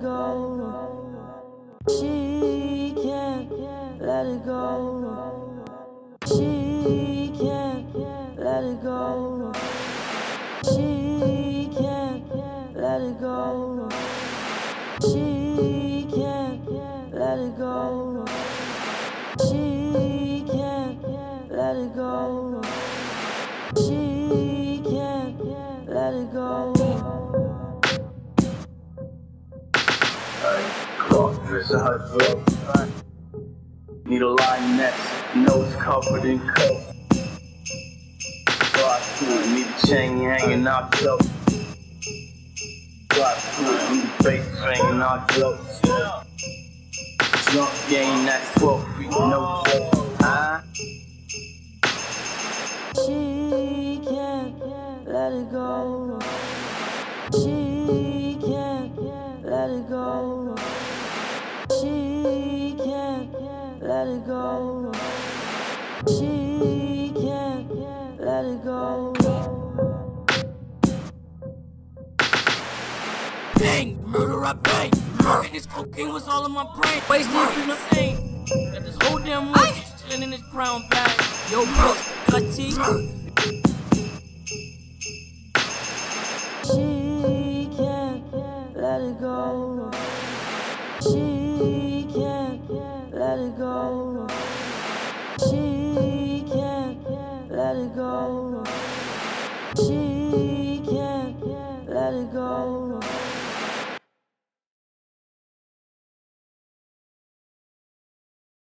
it go. She can't let it go. She can't let it go. She can't let it go. She can't let it go. She can't let it go. She can't let it go. Need a line next, nose covered in it, need a chain hanging through it, need a face hanging. Drunk game, that's 12 feet, no joke. Huh? She can't let it go. Go. She can't let it go. She can't let it go. Bang, murder I bang. And this cocaine was all in my brain. Waist deep in the same. Got this whole damn room chilling in this brown bag. Yo, bro, got teeth. She can't let it go. She can't let it go. She can't let it go.